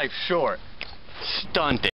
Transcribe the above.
life short. Stunted.